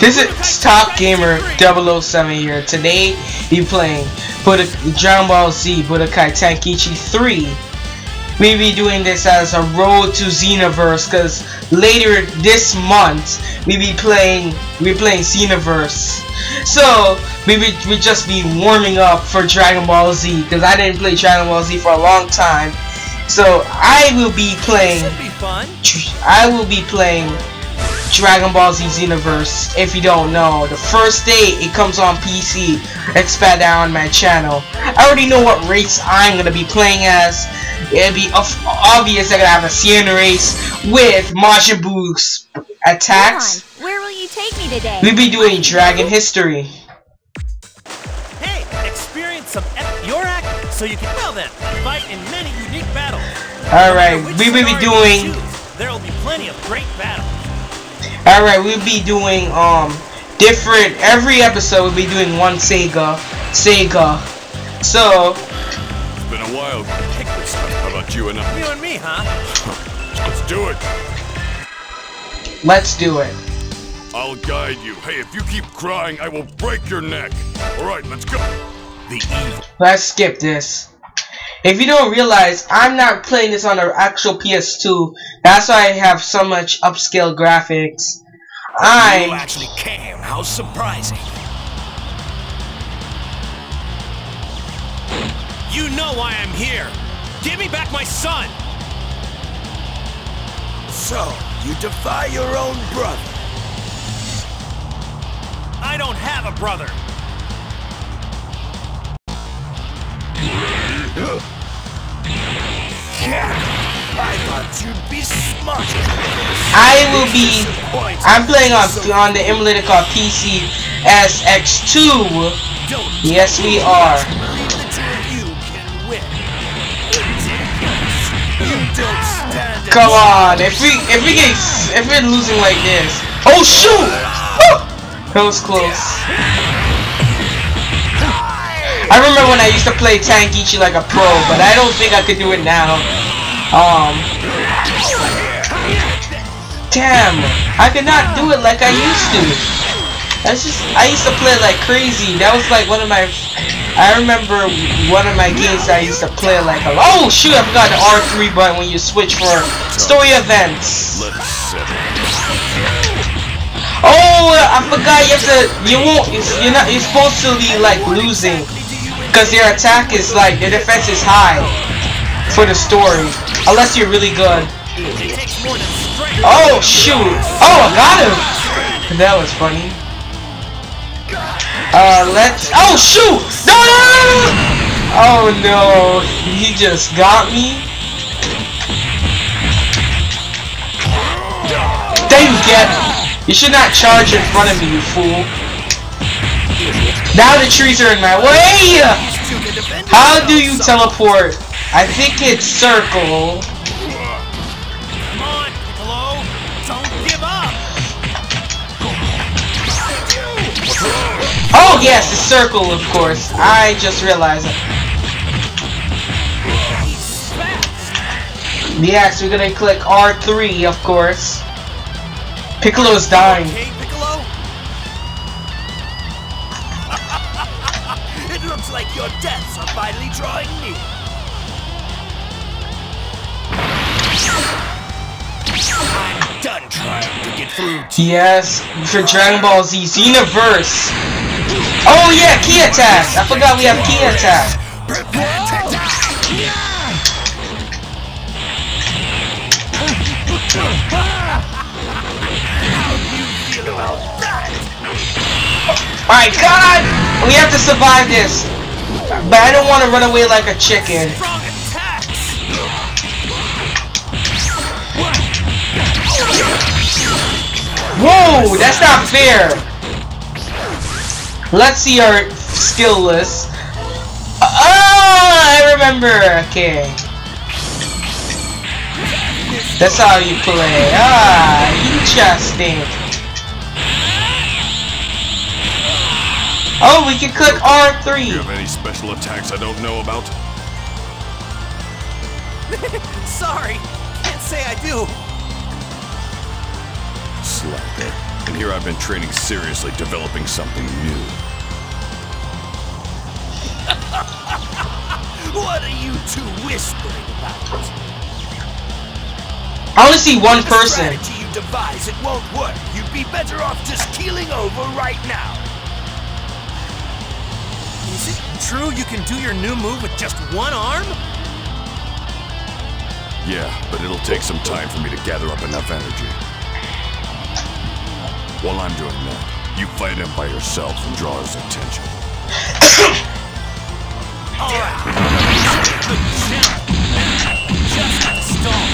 This is Top Gamer 007 here. Today, we playing Budokai, Dragon Ball Z Budokai Tenkaichi 3. We be doing this as a road to Xenoverse, cause later this month we be playing we playing Xenoverse. So we be, we just be warming up for Dragon Ball Z, cause I didn't play Dragon Ball Z for a long time. So I will be playing. Be. I will be playing Dragon Ball Z Xenoverse. If you don't know, the first day it comes on PC, expand that on my channel. I already know what race I'm gonna be playing as. It'll be obvious I'm gonna have a Sienna race with Majin Buu's attacks. Come on, where will you take me today? We'll be doing Dragon History. Hey, experience some epic Yorak so you can well them fight in many unique battles. Alright, we will be doing There will be plenty of great battles. Alright, we'll be doing um different every episode we'll be doing one Sega Sega. So It's been a while. How about you and I? You and me, huh? Let's do it. let's do it. I'll guide you. Hey, if you keep crying, I will break your neck. All right, let's go. The evil. Let's skip this. If you don't realize, I'm not playing this on an actual PS2. That's why I have so much upscale graphics. You I actually came. How surprising. You know why I'm here. Give me back my son. So, you defy your own brother. I don't have a brother. I thought you'd be smart. I will be I'm playing on on the emulator called PC SX2. Yes we are. Come on, if we if we get if we're losing like this. Oh shoot! That was close. I remember when I used to play Tankichi like a pro, but I don't think I could do it now. Um Damn, I could not do it like I used to. That's just I used to play like crazy. That was like one of my I remember one of my games I used to play like a Oh shoot, I forgot the R3 button when you switch for story events. Oh, I forgot you have to. You won't. You're not. You're supposed to be like losing, because their attack is like their defense is high for the story, unless you're really good. Oh shoot! Oh, I got him. That was funny. Uh, let's. Oh shoot! No, no, no, no! Oh no! He just got me. You get. You should not charge in front of me, you fool. Now the trees are in my way! How do you teleport? I think it's circle. Piccolo. Don't give up. Oh yes, the circle, of course. I just realized it. Yes, we're gonna click R3, of course. Piccolo's dying. Like your deaths are finally drawing near. I'm done trying to get through Yes, for Dragon Ball Z Xenoverse. Oh yeah, ki attack. I forgot we have ki attack. Prepare to die! Do you? My God, we have to survive this. But I don't want to run away like a chicken. Whoa, that's not fair. Let's see our skill list. Ah, I remember. Okay. That's how you play. Ah, interesting. Oh, we can click Do you R3. have any special attacks I don't know about? Sorry. Can't say I do. Slacker. And here I've been training seriously, developing something new. What are you two whispering about? I only see one person. Strategy you devise, it won't work. You'd be better off just keeling over right now. Is it true you can do your new move with just one arm? Yeah, but it'll take some time for me to gather up enough energy. While I'm doing that, you fight him by yourself and draw his attention. Alright. Good jump. Just stall.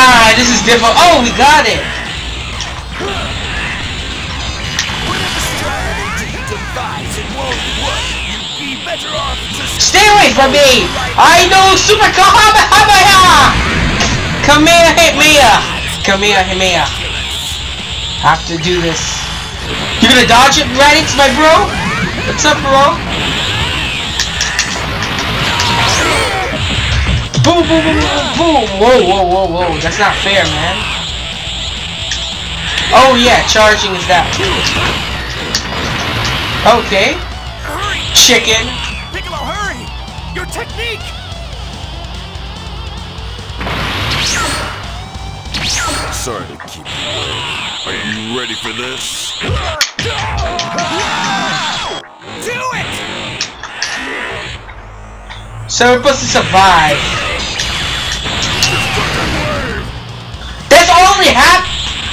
Ah, this is difficult. Oh, we got it. Stay away from me. I know Super Kamehameha. Kamehameha. Kamehameha. Have to do this. You gonna dodge it, Raditz, my bro? What's up, bro? Boom, boom, boom, boom, boom. Whoa, whoa, whoa, whoa. That's not fair, man. Oh, yeah, charging is that. Okay. Chicken. Piccolo, hurry! Your technique! Sorry to keep you waiting. Are you ready for this? Do it! So we're supposed to survive. That's only half.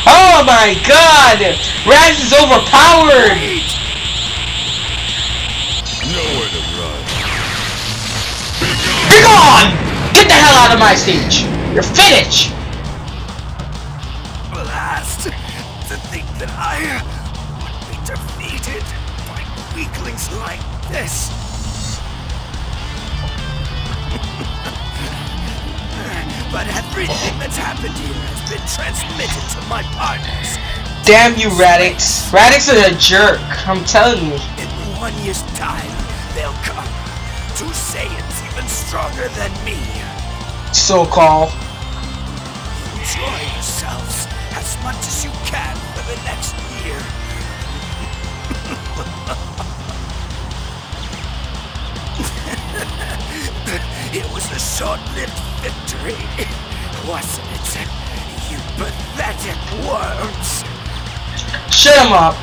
Oh my god! Raz is overpowered! Get the hell out of my stage! You're finished! Blast! To think that I would be defeated by weaklings like this. but everything that's happened here has been transmitted to my partners. Damn you, Raditz. Raditz is a jerk. I'm telling you. In one year's time, they'll come. to Saiyans even stronger than me. So call. Enjoy yourselves as much as you can for the next year. it was a short-lived victory, wasn't it? You pathetic worms. Shut him up.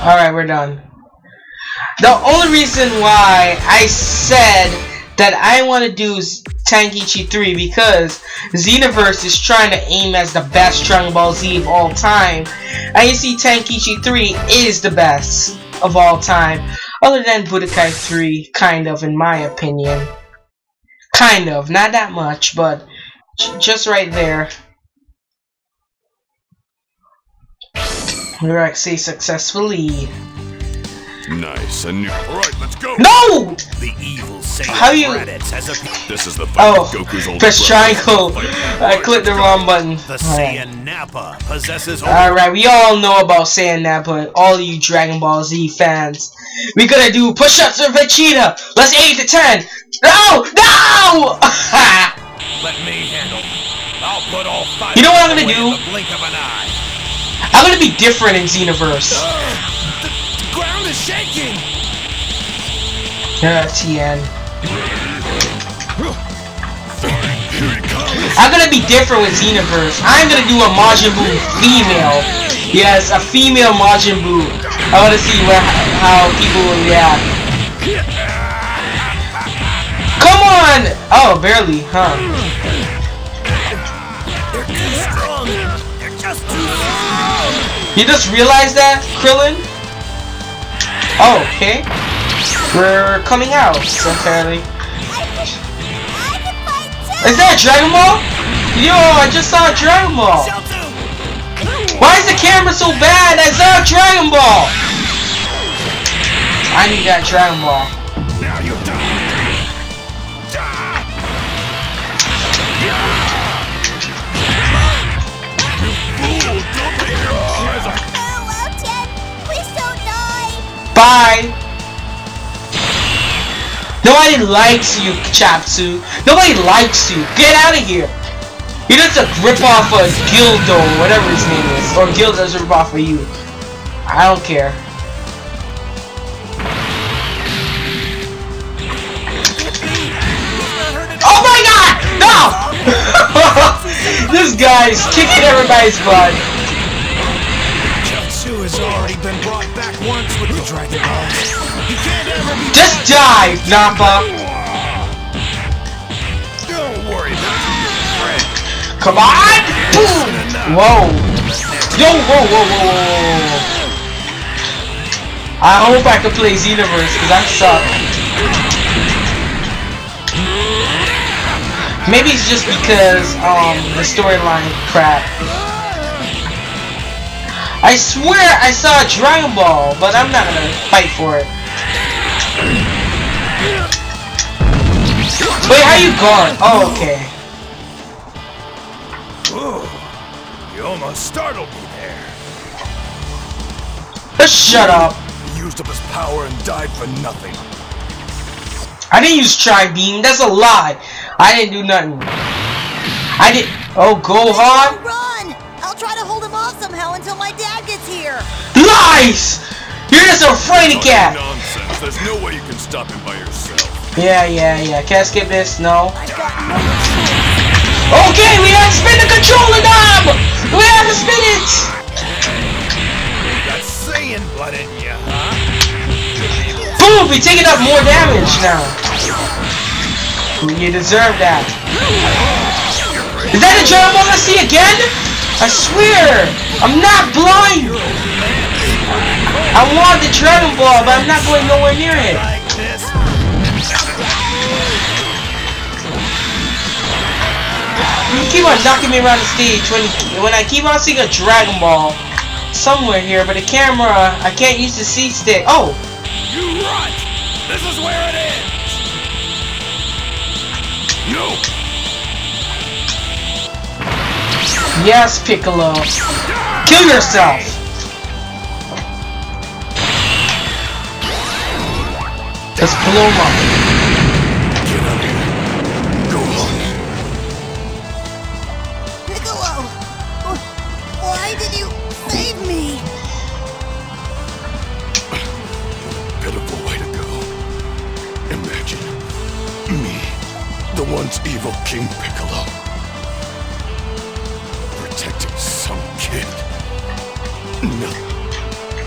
Alright, we're done. The only reason why I said that I want to do Tankichi 3 because Xenoverse is trying to aim as the best Dragon Ball Z of all time. You see Tankichi 3 is the best of all time. Other than Budokai 3, kind of, in my opinion. Kind of, not that much, but just right there. Right, say successfully. Nice. A new. All right, let's go. No! The evil Saiyan How you- Raditz has appeared. This is the oh, fight Oh, Goku's older press brother. triangle. I clicked the wrong button. The Alright. Saiyan Nappa possesses only Alright, we all know about saying that, but all you Dragon Ball Z fans, we gonna do push-ups with Vegeta. Let's 8 to 10. No! No! Let me handle. I'll put all five. You know what I'm gonna do? blink of an eye. I'm gonna be different in Xenoverse. The, TN. Here he comes. I'm gonna be different with Xenoverse. I'm gonna do a Majin Buu female. Yes, a female Majin Buu. I wanna see where, how people will react. Come on! Oh, barely, huh? They're too strong. They're just too strong. You just realized that, Krillin? Oh, okay. We're coming out, apparently. Is that Dragon Ball? Yo, I just saw Dragon Ball. Why is the camera so bad? I saw Dragon Ball. I need that Dragon Ball. Nobody likes you, Chapsu. Nobody likes you. Get out of here. He does a rip off of Guldo, or whatever his name is. Or Guldo's rip off of you. I don't care. Oh my god! No! this guy's kicking everybody's butt. Chaozu has already been brought back once with the Dragon Balls. Just die, Nappa. Don't worry about Come on! Boom! Whoa. Yo, whoa, whoa, whoa, whoa, whoa, whoa. I hope I can play Xenoverse, because I suck. Maybe it's just because, um, the storyline crap. I swear I saw a Dragon Ball, but I'm not gonna fight for it. Wait, how you gone? Oh, okay. You almost startled me there. Just shut up. He used up his power and died for nothing. I didn't use Tri Beam. That's a lie. I didn't do nothing. I did. Oh, Gohan. Run! I'll try to hold him off somehow until my dad gets here. Lies! You're just a fraidy cat. Nonsense. There's no way you can stop him by yourself. Yeah, yeah, yeah. Can I skip this? No. I've got no Okay, we have to spin the controller knob. We have to spin it. Got Saiyan blood in you, huh? Boom! We're taking up more damage now. You deserve that. Is that a Dragon Ball I see again? I swear, I'm not blind. I want the Dragon Ball, but I'm not going nowhere near it. You keep on knocking me around the stage when when I keep on seeing a Dragon Ball somewhere here, but the camera I can't use the C stick. Oh, You run! This is where it ends! No! yes, Piccolo. Kill yourself. That's Paloma.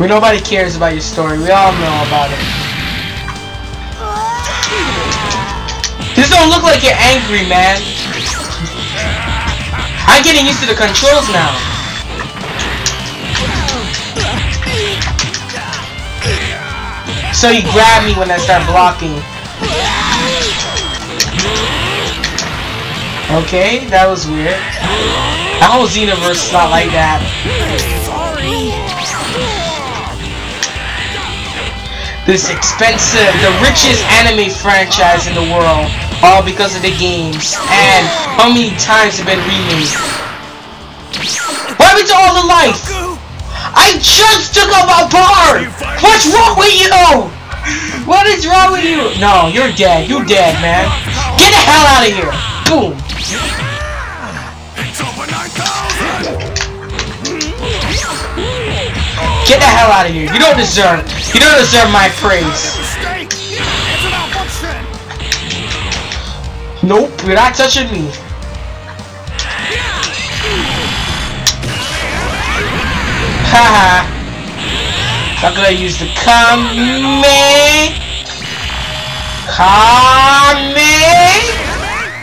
No, Nobody cares about your story. We all know about it. This don't look like you're angry, man. I'm getting used to the controls now. So you grab me when I start blocking. Okay, that was weird. The whole Xenoverse is not like that. This expensive, the richest anime franchise in the world, all because of the games, and how many times have been remade. What happened to all the life? I just took up a bar! What's wrong with you? What is wrong with you? No, you're dead. You're dead, man. Get the hell out of here. Boom. Get the hell out of here. You don't deserve. You don't deserve my praise. Nope, you're not touching me. Haha. I'm gonna use the Kame. Kame.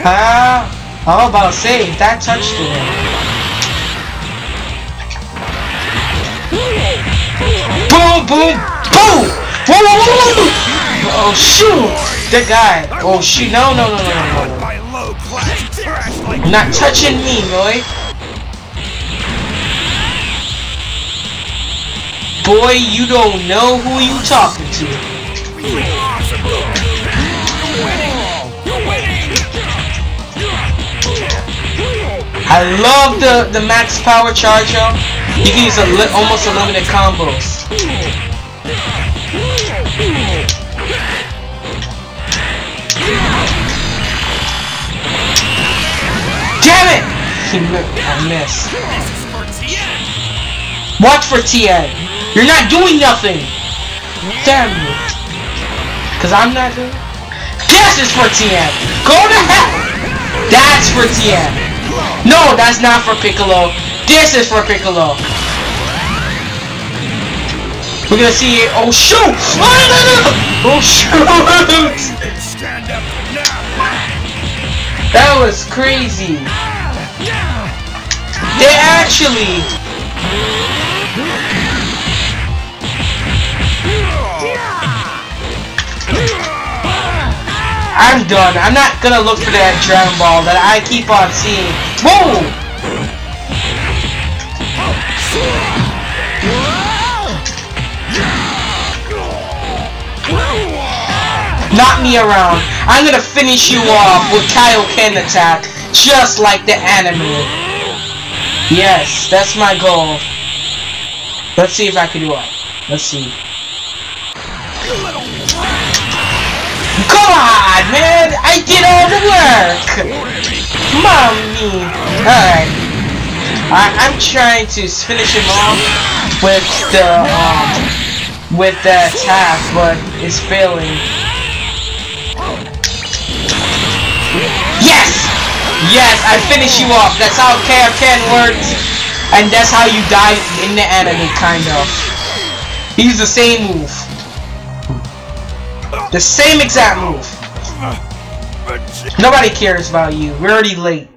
Ah, I was about to say that touched it. Boom, boom, boom! Whoa, whoa, whoa, whoa! Oh shoot! That guy. Oh shoot! No, no, no, no, no, no. Not touching me, boy. Boy, you don't know who you talking to. I love the the max power charger. You can use li almost unlimited combos. Damn it! I missed. Watch for Tien. You're not doing nothing. Damn you. Cause I'm not doing. This is for Tien. Go to hell. That's for Tien. No, that's not for Piccolo. This is for Piccolo. We're gonna see. Oh shoot! Oh, no, no, no. oh shoot! That was crazy. They actually. I'm done. I'm not gonna look for that Dragon Ball that I keep on seeing. Whoa! Knock me around. I'm gonna finish you off with Kaioken attack, just like the anime. Yes, that's my goal. Let's see if I can do it. Let's see. Come on, man! I did all the work! Mommy! Alright. I'm trying to finish him off with the, um, with the attack, but it's failing. Yes, I finish you off. That's how KFN works. And that's how you die in the anime, kind of. He's the same move. The same exact move. Nobody cares about you. We're already late.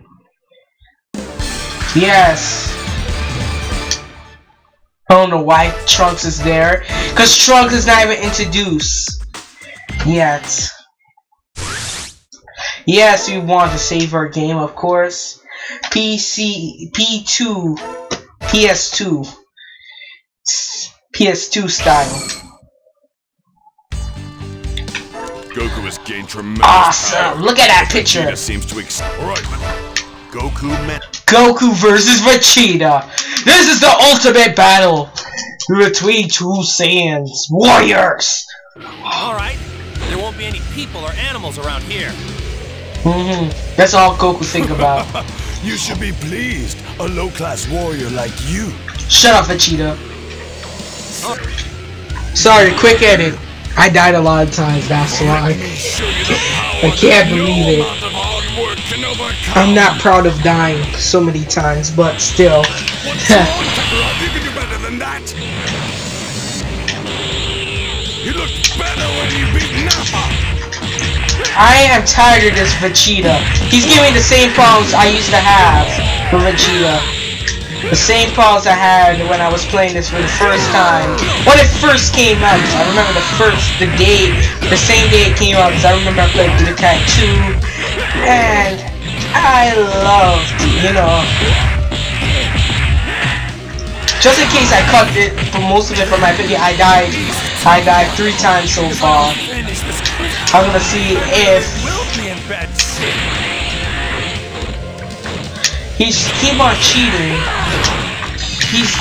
Yes. I don't know why Trunks is there. Because Trunks is not even introduced. Yet. Yes, we want to save our game, of course. PC, P2, PS2. PS2 style. Goku has gained tremendous Awesome! power. Look at that picture! Vegeta seems to ex- Alright, Goku met Goku versus Vegeta. This is the ultimate battle between two Saiyans warriors. Alright. There won't be any people or animals around here. Hmm That's all Goku think about. You should be pleased. A low-class warrior like you. Shut up, Vegeta. Sorry, quick edit. I died a lot of times. That's why. I can't believe it. I'm not proud of dying so many times, but still. I am tired of this Vegeta. He's giving me the same problems I used to have with Vegeta. The same problems I had when I was playing this for the first time. When it first came out, I remember the first, the day, the same day it came out, because I remember I played Budokai 2, and I loved, you know, just in case I cut it for most of it from my video, I died, I died three times so far. I'm gonna see if he's keep on cheating. He's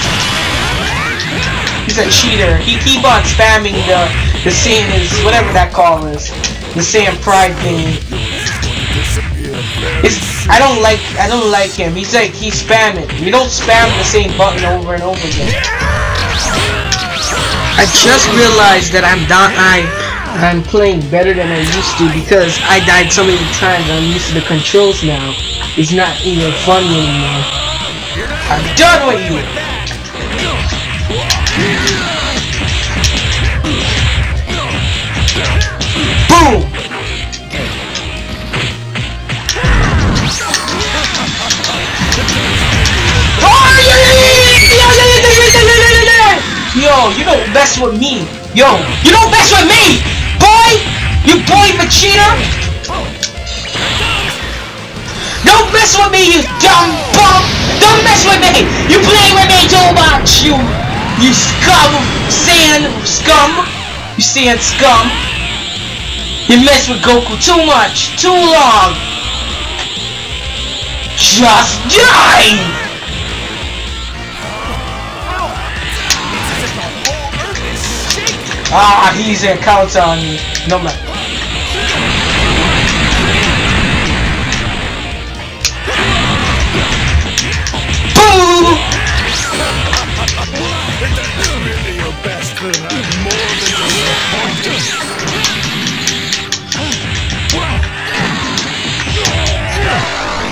he's a cheater. He keep on spamming the the same as whatever that call is, the same pride thing. It's I don't like I don't like him. He's like he's spamming. You don't spam the same button over and over again. I just realized that I'm not I I'm playing better than I used to because I died so many times I'm used to the controls now. It's not even funny anymore. I'm done with you! Boom! Yo, you don't mess with me! Yo, you don't mess with me! You boy Vegeta. Don't mess with me, you dumb bum. Don't mess with me. You play with me too much, you, you scum, sand scum. You sand scum. You mess with Goku too much, too long. Just die! Ah, he's a counter on me. No man.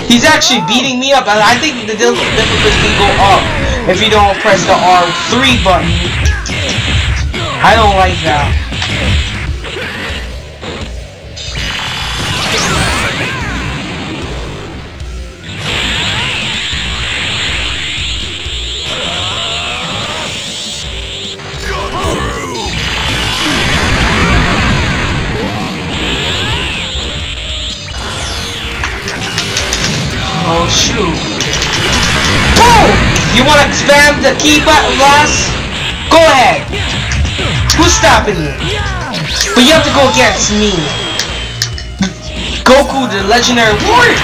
He's actually beating me up, and I think the difficulty can go up if you don't press the R3 button. I don't like that. The button, Ross? Go ahead. Who's stopping you? But you have to go against me. Goku, the legendary warrior.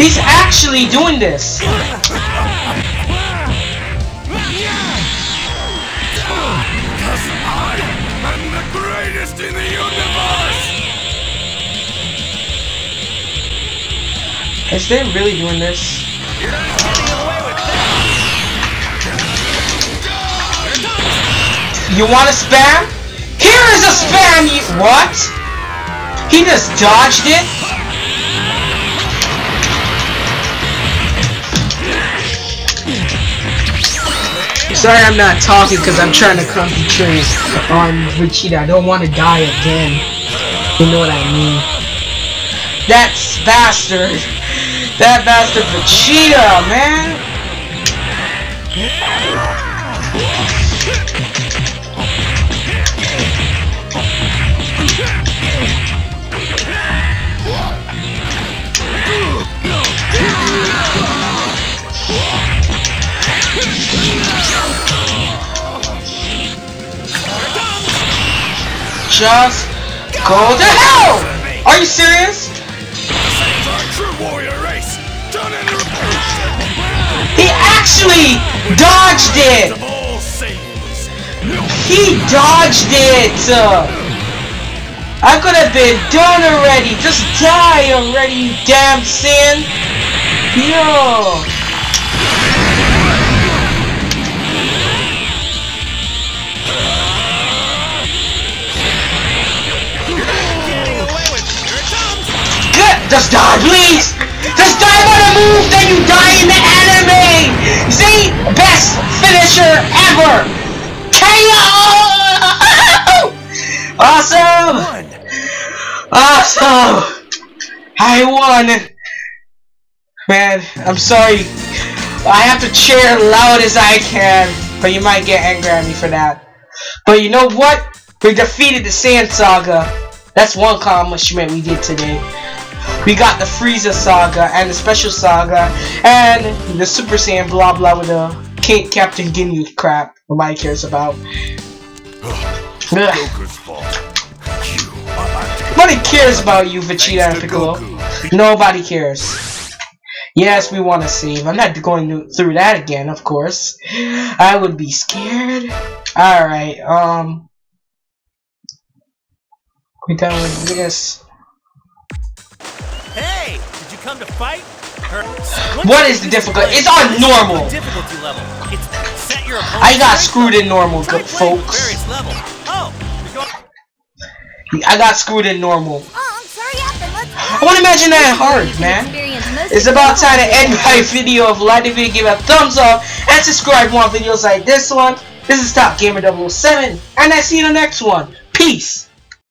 He's actually doing this. Greatest in the universe! Is they really doing this? You want to spam? Here is a spam. You what? He just dodged it. Sorry, I'm not talking because I'm trying to concentrate on Vegeta. I don't want to die again. You know what I mean? That's bastard. That bastard Vegeta, man. Just go to hell! Are you serious? Actually dodged it! He dodged it! I could have been done already! Just die already, you damn sin! Yo! Just die, please! Just die on a move, then you die in the anime! See? Best finisher ever! KO! Oh, oh, oh, awesome! One. Awesome! I won! Man, I'm sorry. I have to cheer loud as I can, but you might get angry at me for that. But you know what? We defeated the Saiyan Saga. That's one accomplishment we did today. We got the Frieza Saga and the Special Saga and the Super Saiyan blah blah with the Ca- Captain Ginyu crap nobody cares about. Ugh. Goku's fault. You Nobody cares about you, Vegeta and Piccolo. Nobody cares. Yes, we want to save. I'm not going through that again, of course. I would be scared. Alright, um... We done with this. Hey, did you come to fight? Or What is the difficulty? It's on normal. Difficulty level. It's set your I got screwed in normal, good folks. Level. Oh. I got screwed in normal. Oh, hurry up and let's I want to imagine that hard, man. It's about time to end my video. If you liked the video, give it a thumbs up and subscribe for more videos like this one. This is Top Gamer 007, and I see you in the next one. Peace.